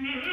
Mm-hmm.